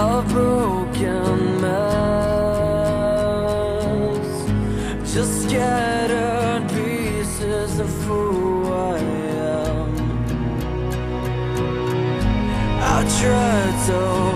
of broken melts Just scattered pieces of who I am I tried to.